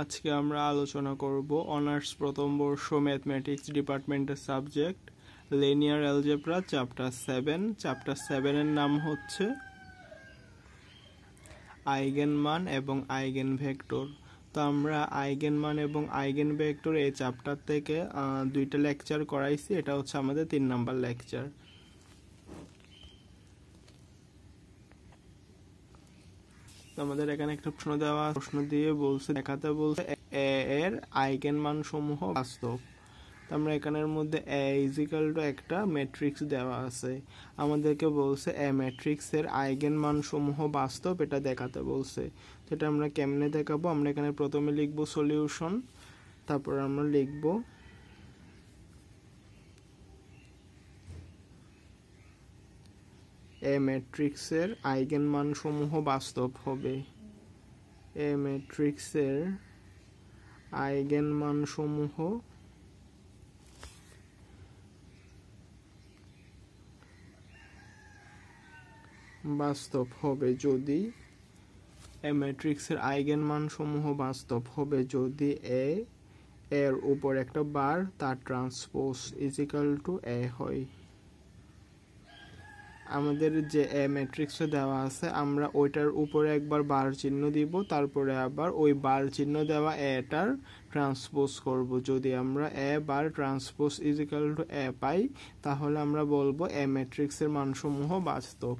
আজকে আমরা আলোচনা করব অনার্স প্রথম বর্ষ ম্যাথমেটিক্স ডিপার্টমেন্টের subject, linear algebra, chapter seven. Chapter সেভেনের নাম হচ্ছে আইগেন মান এবং আইগেন ভেক্টর তো আমরা আইগেন মান এবং আইগেন ভেক্টর এই চ্যাপ্টার থেকে দুইটা লেকচার করাইছি। এটা হচ্ছে আমাদের তিন নাম্বার লেকচার। আমাদের এখানে একটা প্রশ্ন দেওয়া প্রশ্ন দিয়ে বলছে, দেখাতে বলছে, এ, এর আইগেন মান সমূহ বাস্তব আমরা এখানের মধ্যে এ ইজিক্যাল টু একটা ম্যাট্রিক্স দেওয়া আছে। আমাদেরকে বলছে, এ ম্যাট্রিক্স এর আইগেন মান সমূহ বাস্তব, এটা দেখাতে বলছে। সেটা আমরা কেমনে দেখাবো? আমরা এখানে প্রথমে লিখব সলিউশন তারপর আমরা লিখব এ ম্যাট্রিক্সের আইগেন মান সমূহ বাস্তব হবে। এ ম্যাট্রিক্সের আইগেন মান সমূহ বাস্তব হবে যদি এ ম্যাট্রিক্সের আইগেন মান সমূহ বাস্তব হবে যদি এ, এর উপর একটা বার তার ট্রান্সপোজ ইজিক্যাল টু এ হয়। আমাদের যে, এ ম্যাট্রিক্সে দেওয়া আছে, আমরা ওইটার উপরে একবার বার চিহ্ন দিব, তারপরে আবার ওই বার চিহ্ন দেওয়া এটার ট্রান্সপোজ করব। যদি আমরা A bar transpose is equal to A পাই, তাহলে আমরা বলব এ ম্যাট্রিক্সের মানসমূহ বাস্তব।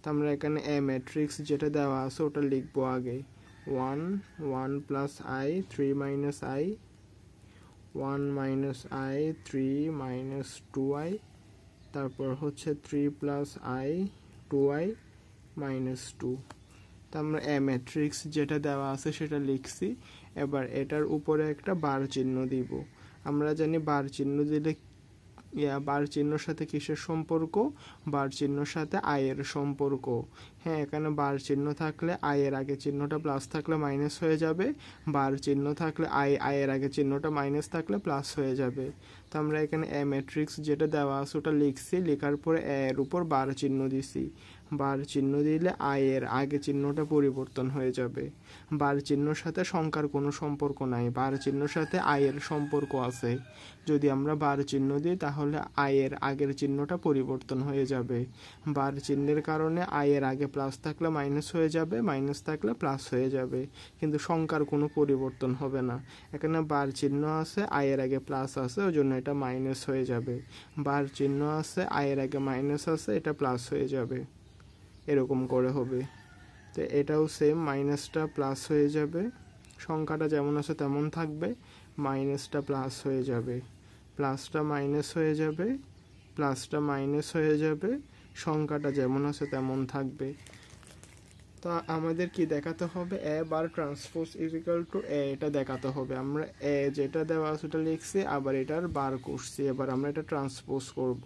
তো আমরা এখানে এ ম্যাট্রিক্স যেটা দেওয়া আছে, ওটা লিখব আগে। One one plus I three minus I one minus I three minus two I তারপর হচ্ছে three plus I two I minus two তা আমরা এ ম্যাট্রিক্স যেটা দেওয়া আছে সেটা লিখছি। এবার এটার উপরে একটা বার চিহ্ন দিব। আমরা জানি বার চিহ্ন দিলে বার চিহ্নর সাথে কিসের সম্পর্ক? বার চিহ্নর সাথে আয়ের সম্পর্ক। হ্যাঁ এখানে বার চিহ্ন থাকলে আয়ের আগে চিহ্নটা প্লাস থাকলে মাইনাস হয়ে যাবে। বার চিহ্ন থাকলে আয়, আয়ের আগে চিহ্নটা মাইনাস থাকলে প্লাস হয়ে যাবে। তো আমরা এখানে এ ম্যাট্রিক্স যেটা দেওয়া আছে ওটা লিখছি। লেখার পরে এর উপর বার চিহ্ন দিছি। বার চিহ্ন দিলে আয়ের আগে চিহ্নটা পরিবর্তন হয়ে যাবে। বার চিহ্নর সাথে সংখ্যার কোনো সম্পর্ক নাই। বার চিহ্নর সাথে আয়ের সম্পর্ক আছে। যদি আমরা বার চিহ্ন দিই, তাহলে আয়ের আগের চিহ্নটা পরিবর্তন হয়ে যাবে। বার চিহ্নের কারণে আয়ের আগে প্লাস থাকলে মাইনাস হয়ে যাবে মাইনাস থাকলে প্লাস হয়ে যাবে। কিন্তু সংখ্যার কোনো পরিবর্তন হবে না। এখানে বার চিহ্ন আছে, আয়ের আগে প্লাস আছে ওই জন্য এটা মাইনাস হয়ে যাবে। বার চিহ্ন আছে, আয়ের আগে মাইনাস আছে, এটা প্লাস হয়ে যাবে। এরকম করে হবে। তো এটাও সেম মাইনাসটা প্লাস হয়ে যাবে। সংখ্যাটা যেমন আছে তেমন থাকবে মাইনাসটা প্লাস হয়ে যাবে। প্লাসটা মাইনাস হয়ে যাবে প্লাসটা মাইনাস হয়ে যাবে, সংখ্যাটা যেমন আছে তেমন থাকবে। তা আমাদের কি দেখাতে হবে? A bar transpose is equal to A এটা দেখাতে হবে। আমরা এ যেটা দেওয়া সেটা লিখছি, আবার এটার বার করছি। এবার আমরা এটা ট্রান্সপোজ করব।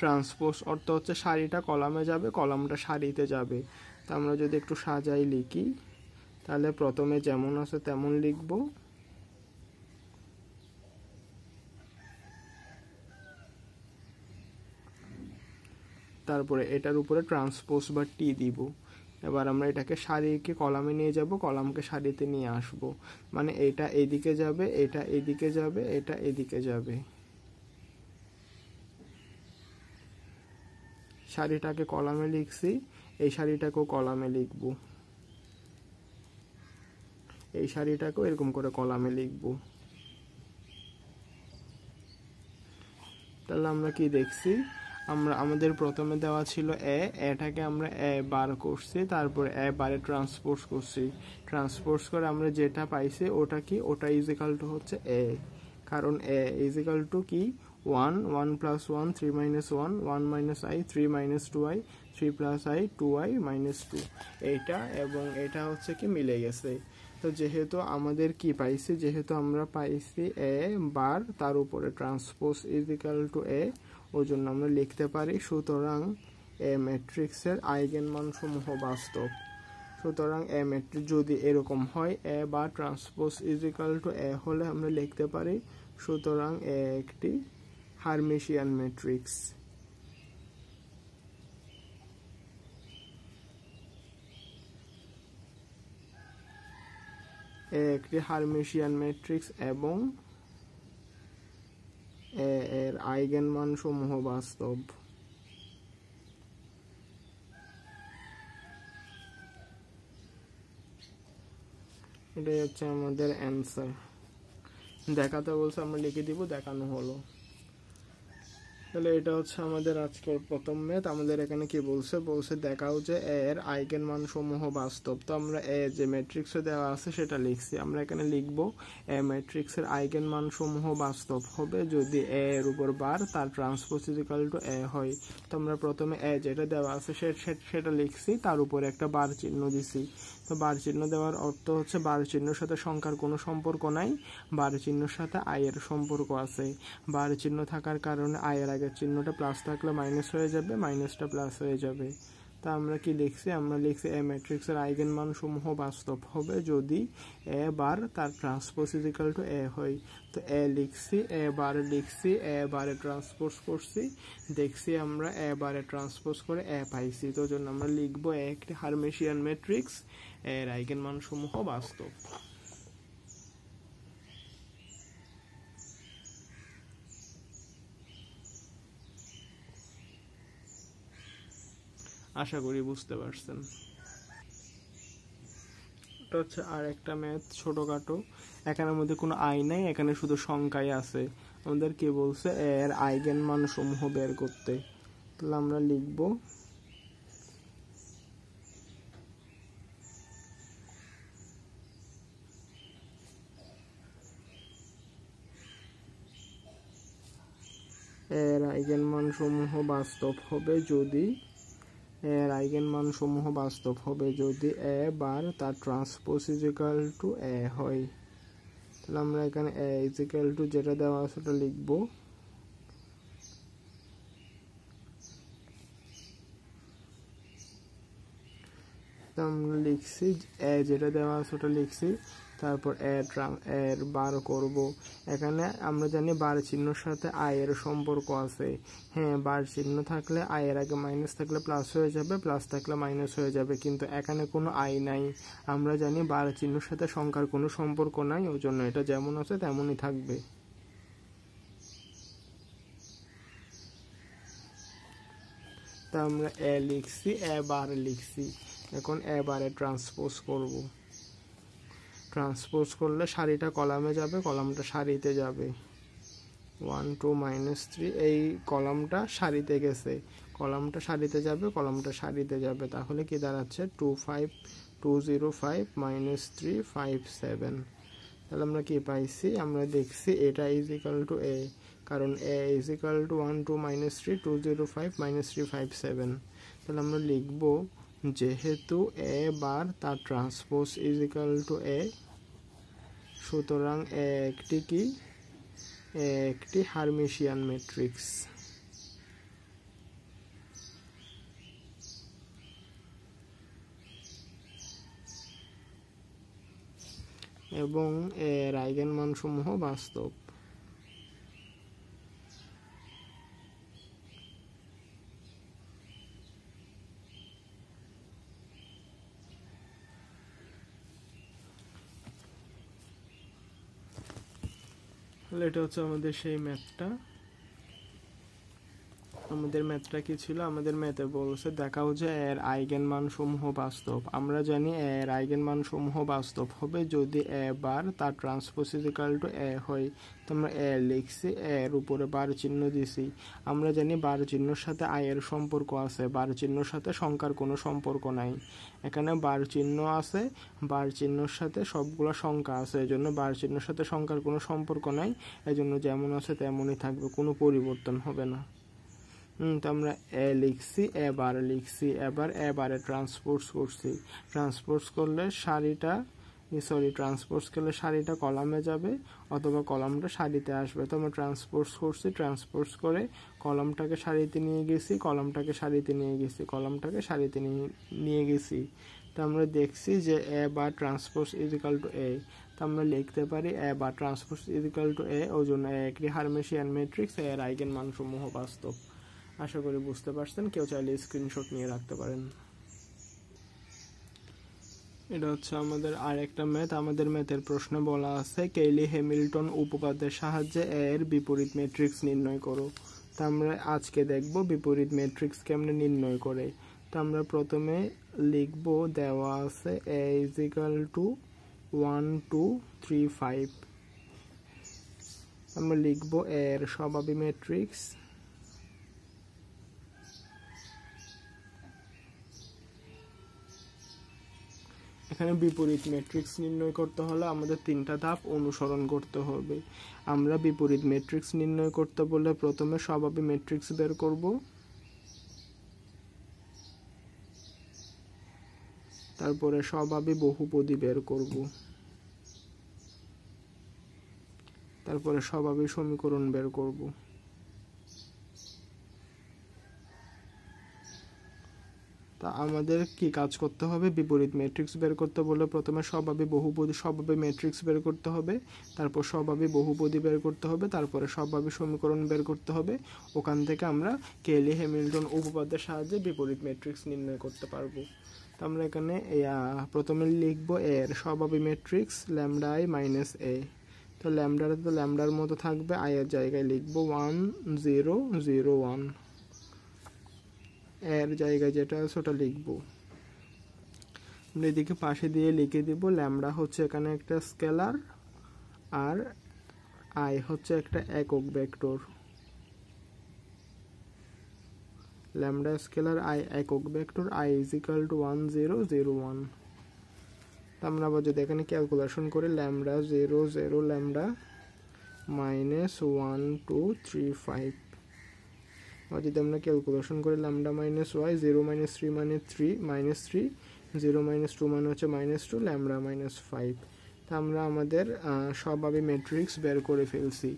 ট্রান্সপোজ অর্থ হচ্ছে সারিটা কলামে যাবে, কলামটা সারিতে যাবে। তা আমরা যদি একটু সাজাই, লিখি। তাহলে প্রথমে যেমন আছে তেমন লিখব। তারপরে এটার উপরে ট্রান্সপোজ বা টি দিব। এবার আমরা এটাকে সারিকে কলামে নিয়ে যাব, কলামকে সারিতে নিয়ে আসব। মানে এটা এদিকে যাবে, এটা এদিকে যাবে, এটা এদিকে যাবে। শাড়িটাকে কলামে লিখছি, এই শাড়িটাকেও কলামে লিখব। এই শাড়িটাকেও এরকম করে কলামে লিখব। তাহলে আমরা কি দেখছি? আমরা, আমাদের প্রথমে দেওয়া ছিল এ, এটাকে আমরা এ বার করছি, তারপর এ বারে ট্রান্সপোর্ট করছি। ট্রান্সপোর্ট করে আমরা যেটা পাইছি, ওটা কি? ওটা ইজিক্যাল টু হচ্ছে এ। কারণ এ ইজিক্যাল টু কি? One one plus one three minus one one minus I three minus two I three plus I two I minus two এইটা এবং এটা হচ্ছে কি মিলে গেছে। তো যেহেতু আমাদের কি পাইছি, যেহেতু আমরা পাইছি এ বার, তার উপরে ট্রান্সপোজ ইজিক্যাল টু এ ওই জন্য আমরা লিখতে পারি সুতরাং এ ম্যাট্রিক্সের আইগেন মানসমূহ বাস্তব। সুতরাং এ ম্যাট্রিক্স যদি এরকম হয় এ বা ট্রান্সপোজ ইজিক্যাল টু এ হলে আমরা লিখতে পারি, সুতরাং এ একটি ম্যাট্রিক্স এ একটি হারমেশিয়ান ম্যাট্রিক্স এবং এর আইগেন মান সমূহ বাস্তব। এটাই হচ্ছে আমাদের অ্যান্সার দেখাতে বলছে আমরা লিখে দিব, দেখানো হলো। তাহলে এটা হচ্ছে আমাদের আজকের প্রথম ম্যাথ। আমাদের এখানে কি বলছে? বলছে, দেখাও যে এ এর আইগেন মান সমূহ বাস্তব। তো আমরা এ যে ম্যাট্রিক্সে দেওয়া আছে সেটা লিখছি। আমরা এখানে লিখব, এ ম্যাট্রিক্সের আইগেন মান সমূহ বাস্তব হবে যদি এ এর উপর বার, তার ট্রান্সপোজ ইজিক্যাল টু এ হয়। তো আমরা প্রথমে এ যেটা দেওয়া আছে সেটা লিখছি, তার উপরে একটা বার চিহ্ন দিছি। তো বার চিহ্ন দেওয়ার অর্থ হচ্ছে বার চিহ্নের সাথে সংখ্যার কোনো সম্পর্ক নাই বার চিহ্নের সাথে আয়ের সম্পর্ক আছে। বার চিহ্ন থাকার কারণে আয়ের আগের চিহ্নটা প্লাস থাকলে মাইনাস হয়ে যাবে মাইনাসটা প্লাস হয়ে যাবে। তা আমরা কি লিখছি? আমরা লিখছি এ ম্যাট্রিক্সের আইগেন মান সমূহ বাস্তব হবে যদি এ বার তার ট্রান্সপোজ ইজিক্যাল টু এ হয়। তো এ লিখছি এ বার লিখছি এ বারে ট্রান্সপোজ করছি। দেখছি আমরা এ বারে ট্রান্সপোজ করে এ পাইছি। তো জন্য আমরা লিখব একটি হারমেশিয়ান ম্যাট্রিক্স এর আইগেন মান সমূহ বাস্তব। আশা করি বুঝতে পারছেন। এটা হচ্ছে আর একটা ম্যাথ ছোটখাটো। এখানের মধ্যে কোনো আই নাই, এখানে শুধু সংখ্যাই আছে। আমাদের কি বলছে? এর আইগেন মান সমূহ বের করতে। তাহলে আমরা লিখব এর আইগেন মান সমূহ বাস্তব হবে যদি এর আইগেন মান সমূহ বাস্তব হবে যদি এ বার তার ট্রান্সপোজ ইজিক্যাল টু এ হয়। তাহলে আমরা এখানে এ ইজিক্যাল টু যেটা দেওয়া আছে ওটা লিখব। আমরা লিখছি এ যেটা দেওয়া আছে ওটা লিখছি তারপর এর বার করব। এখানে আমরা জানি বার চিহ্নর সাথে আয়ের সম্পর্ক আছে। হ্যাঁ বার চিহ্ন থাকলে আয়ের আগে মাইনাস থাকলে প্লাস হয়ে যাবে প্লাস থাকলে মাইনাস হয়ে যাবে, কিন্তু এখানে কোনো আই নাই। আমরা জানি বার চিহ্নর সাথে সংখ্যার কোনো সম্পর্ক নাই ওই জন্য এটা যেমন আছে তেমনই থাকবে। তা আমরা এ লিখছি, এ বার লিখছি। এখন এ বারে ট্রান্সপোজ করব। ট্রান্সপোজ করলে সারিটা কলামে যাবে, কলামটা সারিতে যাবে। ওয়ান, টু, মাইনাস থ্রি, এই কলামটা সারিতে গেছে। কলামটা সারিতে যাবে, কলামটা সারিতে যাবে। তাহলে কি দাঁড়াচ্ছে? Two, five, two, zero, five, minus three, five, seven. তাহলে আমরা কি পাইছি? আমরা দেখছি এটা ইজ ইকাল টু এ কারণ A is equal to one two minus three two zero five minus three five seven তাহলে আমরা লিখব যেহেতু এ বার তার ট্রান্সপোজ ইজ টু এ সুতরাং এ একটি কি? একটি হারমেশিয়ান ম্যাট্রিক্স এবং এর আইগেন মানসমূহ বাস্তব। তাহলে এটা হচ্ছে আমাদের সেই ম্যাথটা আমাদের ম্যাথটা কি ছিল? আমাদের ম্যাথে বলছে, দেখাও যে এর আইগেন মান সমূহ বাস্তব। আমরা জানি এর আইগেন মান সমূহ বাস্তব হবে যদি এ বার তার ট্রান্সপোসিজিক্যাল টু এ হয়। তো আমরা এ লিখছি, এর উপরে বার চিহ্ন দিছি। আমরা জানি বার চিহ্নর সাথে আয়ের সম্পর্ক আছে। বার চিহ্নর সাথে সংখ্যার কোনো সম্পর্ক নাই। এখানে বার চিহ্ন আছে, বার চিহ্নর সাথে সবগুলো সংখ্যা আছে। এজন্য বার চিহ্নের সাথে সংখ্যার কোনো সম্পর্ক নাই। এজন্য যেমন আছে তেমনই থাকবে, কোনো পরিবর্তন হবে না। তো আমরা এ লিখছি, এবার লিখছি, এবার, এবারে ট্রান্সপোর্টস করছি। ট্রান্সপোর্টস করলে শাড়িটা সরি ট্রান্সপোর্টস করলে শাড়িটা কলামে যাবে, অথবা কলামটা শাড়িতে আসবে। তো আমরা ট্রান্সপোর্টস করছি ট্রান্সপোর্টস করে কলমটাকে শাড়িতে নিয়ে গেছি, কলমটাকে শাড়িতে নিয়ে গেছি, কলমটাকে শাড়িতে নিয়ে গেছি। তো আমরা দেখছি যে এ বা ট্রান্সপোর্টস ইজিক্যাল টু এ তো আমরা লিখতে পারি এ বা ট্রান্সপোর্টস ইজিক্যাল টু এ ওই জন্য একটি হারমেশিয়ান ম্যাট্রিক্স এর আইগেন মানসমূহ বাস্তব। আশা করি বুঝতে পারছেন। কেউ চাইলে স্ক্রিনশট নিয়ে রাখতে পারেন। এটা হচ্ছে আমাদের আরেকটা ম্যাথ। আমাদের ম্যাথের প্রশ্নে বলা আছে, কেইলি হ্যামিল্টন উপপাদ্যের সাহায্যে এর বিপরীত ম্যাট্রিক্স নির্ণয় করো। তা আমরা আজকে দেখব বিপরীত ম্যাট্রিক্স কেমনে নির্ণয় করে। তো আমরা প্রথমে লিখব, দেওয়া আছে A is equal to one two three five আমরা লিখব এর স্বভাবী ম্যাট্রিক্স এখানে বিপরীত ম্যাট্রিক্স নির্ণয় করতে হলে আমাদের তিনটা ধাপ অনুসরণ করতে হবে। আমরা বিপরীত ম্যাট্রিক্স নির্ণয় করতে বলে প্রথমে স্বভাবী ম্যাট্রিক্স বের করব। তারপরে স্বভাবী বহুপদী বের করব। তারপরে স্বভাবী সমীকরণ বের করব। তা আমাদের কি কাজ করতে হবে? বিপরীত ম্যাট্রিক্স বের করতে বলে প্রথমে স্বভাবে বহুপদী, স্বভাবে ম্যাট্রিক্স বের করতে হবে, তারপর স্বভাবে বহুপদী বের করতে হবে, তারপরে স্বভাবে সমীকরণ বের করতে হবে। ওখান থেকে আমরা কেলি, হ্যামিল্টন উপপাদ্যের সাহায্যে বিপরীত ম্যাট্রিক্স নির্ণয় করতে পারব। তো আমরা এখানে প্রথমে লিখব এর স্বভাবে matrix lambda I minus A তো ল্যামডার তো ল্যামডার মতো থাকবে, আয়ের জায়গায় লিখব ওয়ান জিরো জিরো ওয়ান এর জায়গায় যেটা আছে ওটা লিখব। আমরা এদিকে পাশে দিয়ে লিখে দিব, ল্যামডা হচ্ছে এখানে একটা স্কেলার আর আই হচ্ছে একটা একক ভেক্টর। ল্যামডা স্কেলার আই একক vector, I is equal to one zero zero one আমরা আবার যদি এখানে ক্যালকুলেশন করি, lambda zero zero lambda minus one two three five আর যদি আমরা ক্যালকুলেশন করি lambda minus Y zero minus three মানে three minus three zero minus two মানে হচ্ছে minus two lambda minus five তা আমরা আমাদের স্বভাবী ম্যাট্রিক্স বের করে ফেলছি।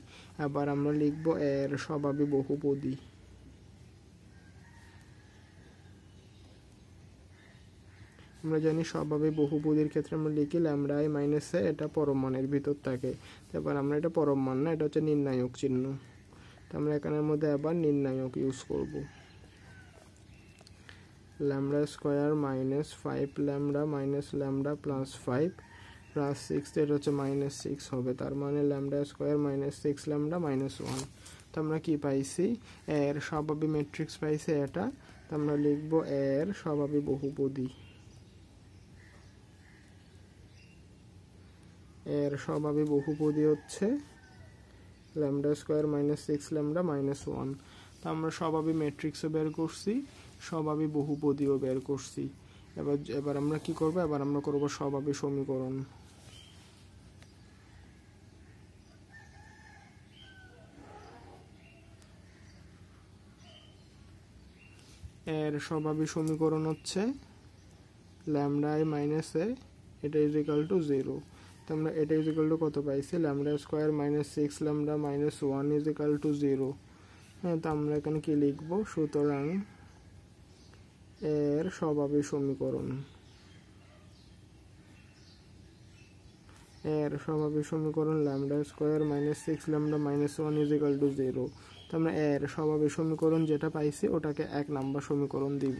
আবার আমরা লিখব এর স্বভাবী বহুপদী। আমরা জানি স্বভাবে বহুপদীর ক্ষেত্রে আমরা লিখি ল্যামডা আই মাইনাস এটা পরম মানের ভিতর থাকে। তারপর আমরা এটা পরম মান না, এটা হচ্ছে নির্ণায়ক চিহ্ন। তো আমরা এখানের মধ্যে আবার নির্ণায়ক ইউজ করব। Lambda square minus five lambda minus lambda plus five plus six এটা হচ্ছে মাইনাস সিক্স হবে। তার মানে lambda square minus six lambda minus one তো আমরা কী পাইছি? এর স্বভাবী ম্যাট্রিক্স পাইছি এটা। তো আমরা লিখব এর স্বভাবী বহুপদী। এর স্বভাবী বহুপদী হচ্ছে lambda square minus six lambda minus one তো আমরা স্বভাবী ম্যাট্রিক্সও বের করছি স্বভাবী বহুপদীও বের করছি। এবার এবার আমরা কি করব? এবার আমরা করব স্বভাবী সমীকরণ। এর স্বভাবী সমীকরণ হচ্ছে ল্যামডা আই মাইনাস এ, এটা ইজ টু জিরো তো আমরা এটা ইজ ইকাল টু কত পাইছি? Lambda square minus six lambda minus one is equal to zero হ্যাঁ তো আমরা এখানে কি লিখব? সুতরাং এর স্বভাবী সমীকরণ। এর স্বভাবী সমীকরণ lambda square minus six lambda minus one is equal to zero তো আমরা এর স্বভাবী সমীকরণ যেটা পাইছি, ওটাকে এক নাম্বার সমীকরণ দিব।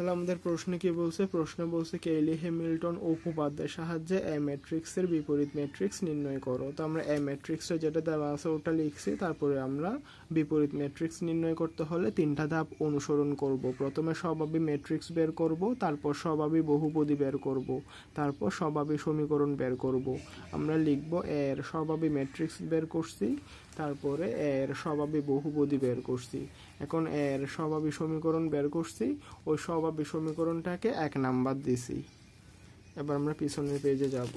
তাহলে আমাদের প্রশ্নে কি বলছে? প্রশ্নে বলছে কেইলি হ্যামিল্টন উপপাদ্যের সাহায্যে এ ম্যাট্রিক্সের বিপরীত ম্যাট্রিক্স নির্ণয় করো। তো আমরা এ ম্যাট্রিক্সে যেটা দেওয়া আছে ওটা লিখছি, তারপরে আমরা বিপরীত ম্যাট্রিক্স নির্ণয় করতে হলে তিনটা ধাপ অনুসরণ করব। প্রথমে স্বভাবী ম্যাট্রিক্স বের করব, তারপর স্বভাবী বহুপদী বের করব, তারপর স্বভাবী সমীকরণ বের করব। আমরা লিখব এর স্বভাবী ম্যাট্রিক্স বের করছি তারপরে এর স্বভাবী বহুপদী বের করছি। এখন এর স্বভাবী সমীকরণ বের করছি, ওই স্বভাবী সমীকরণটাকে এক নাম্বার দিছি। এবার আমরা পিছনের পেজে যাব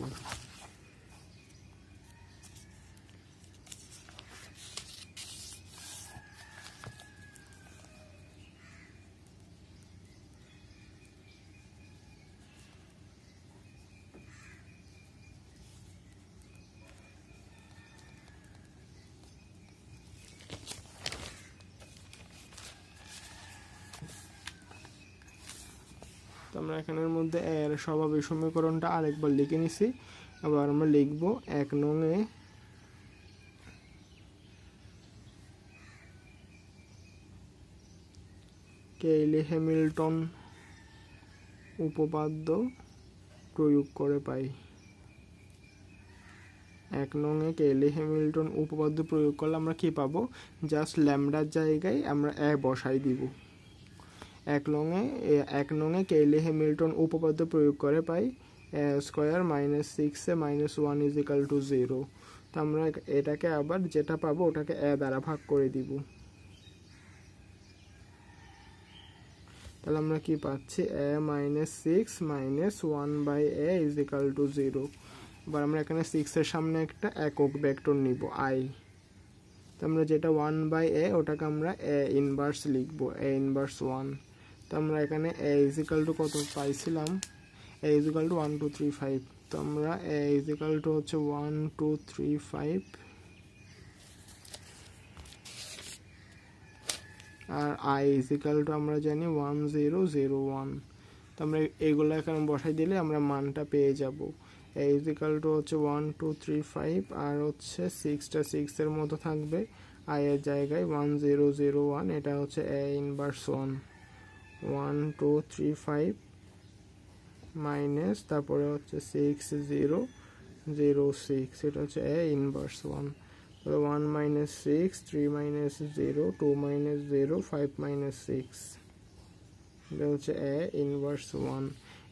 তো আমরা এখানের এর সমীকরণটা আরেকবার লিখে নিছি। আবার আমরা লিখব এক নং এ কেইলি হ্যামিল্টন উপপাদ্য প্রয়োগ করে পাই। এক নঙে কেলি হ্যামিল্টন উপপাদ্য প্রয়োগ করলে আমরা কি পাবো? জাস্ট ল্যামডার জায়গায় আমরা এ বসাই দিব। এক নঙে এক নঙে কেলি হ্যামিল্টন উপপাদ্য প্রয়োগ করে পাই স্কোয়ার মাইনাস সিক্সে minus one is equal to zero. তো আমরা এটাকে আবার যেটা পাবো ওটাকে এ দ্বারা ভাগ করে দিব। তাহলে আমরা কি পাচ্ছি? A minus six minus one by A is equal to zero. এবার আমরা এখানে সিক্সের সামনে একটা একক ভেক্টর নিব, আই। তো আমরা যেটা ওয়ান বাই এ, ওটাকে আমরা এ ইনভার্স লিখব, এ ইনভার্স ওয়ান। তো আমরা এখানে এ ইজিক্যাল টু কত পাইছিলাম? A is equal to one two three five তো আমরা এ ইজিক্যাল টু হচ্ছে ওয়ান টু থ্রি ফাইভ আর আই ইজিক্যাল টু আমরা জানি ওয়ান জিরো জিরো ওয়ান তো আমরা এগুলো এখানে বসাই দিলে আমরা মানটা পেয়ে যাব। এ ইজিক্যাল টু হচ্ছে ওয়ান টু থ্রি ফাইভ আর হচ্ছে সিক্সটা সিক্সের মতো থাকবে। আয়ের জায়গায় ওয়ান জিরো জিরো ওয়ান এটা হচ্ছে A inverse one one two three five minus তারপরে হচ্ছে সিক্স জিরো জিরো সিক্স এটা হচ্ছে A inverse one one minus six three minus zero two minus zero five minus six এটা হচ্ছে A inverse one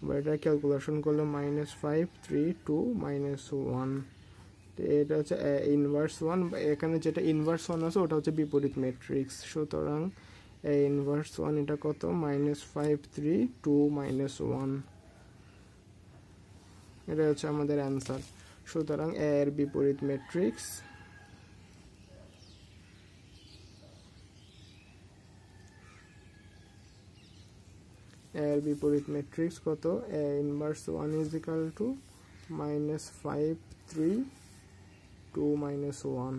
এবার calculation করলে minus five three two minus one এটা হচ্ছে ইনভার্স ওয়ান এখানে যেটা ইনভার্স ওয়ান আছে, ওটা হচ্ছে বিপরীত ম্যাট্রিক্স সুতরাং ইনভার্স ওয়ান এটা কত? Minus five three two minus one এটা হচ্ছে আমাদের অ্যান্সার সুতরাং এর বিপরীত ম্যাট্রিক্স এর বিপরীত ম্যাট্রিক্স কত? A inverse one is equal to minus five three two minus one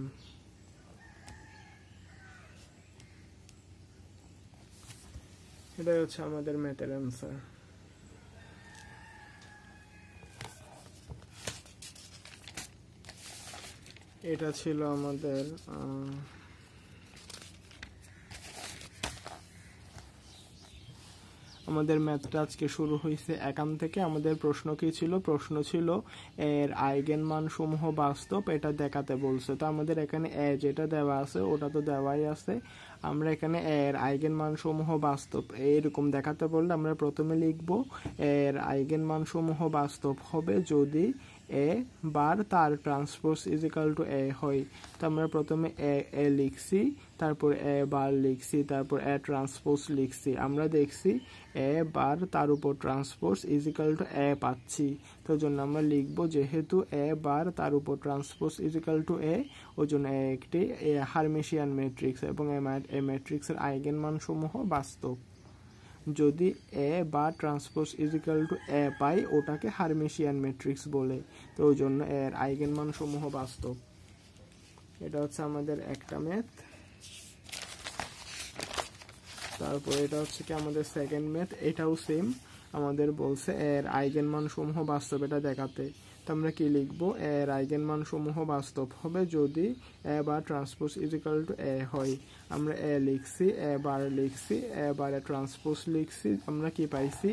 এটাই হচ্ছে আমাদের ম্যাথের অ্যান্সার এটা ছিল আমাদের আমাদের ম্যাথটা আজকে শুরু হয়েছে একাম থেকে। আমাদের প্রশ্ন কি ছিল? প্রশ্ন ছিল, এর আইগেন মান সমূহ বাস্তব, এটা দেখাতে বলছে। তো আমাদের এখানে এ যেটা দেওয়া আছে, ওটা তো দেওয়াই আছে। আমরা এখানে এর আইগেন মানসমূহ বাস্তব। এইরকম দেখাতে বললে আমরা প্রথমে লিখব এর আইগেন মানসমূহ বাস্তব হবে যদি এ বার, তার ট্রান্সপোজ ইজিক্যাল টু এ হয়। তো আমরা প্রথমে এ এ লিখছি, তারপর এ বার লিখছি, তারপর এ ট্রান্সপোজ লিখছি। আমরা দেখছি এ বার, তার উপর ট্রান্সপোজ ইজিক্যাল টু এ পাচ্ছি। তো জন্য আমরা লিখব যেহেতু এ বার, তার উপর ট্রান্সপোজ ইজিক্যাল টু এ ওই জন্য এ একটি হারমেশিয়ান ম্যাট্রিক্স এবং এ ম্যাট্রিক্সের আইগেন মান সমূহ বাস্তব। যদি A bar transpose is equal to A পাই, ওটাকে হারমেশিয়ান ম্যাট্রিক্স বলে। তো ওই জন্য এর আইগেন মান সমূহ বাস্তব। এটা হচ্ছে আমাদের একটা ম্যাথ তারপর এটা হচ্ছে কি আমাদের সেকেন্ড ম্যাথ এটাও সেম আমাদের বলছে এর আইগেন মান সমূহ বাস্তব, এটা দেখাতে। তো আমরা কি লিখব? এর আইগেন মান সমূহ বাস্তব হবে যদি A bar transpose is equal to A হয়। আমরা এ লিখছি, এ বার লিখছি, এ বারে ট্রান্সপোজ লিখছি। আমরা কি পাইছি?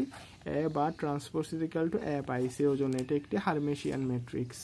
A bar transpose is equal to A পাইছি। ওই জন্য এটা একটি হারমেশিয়ান ম্যাট্রিক্স।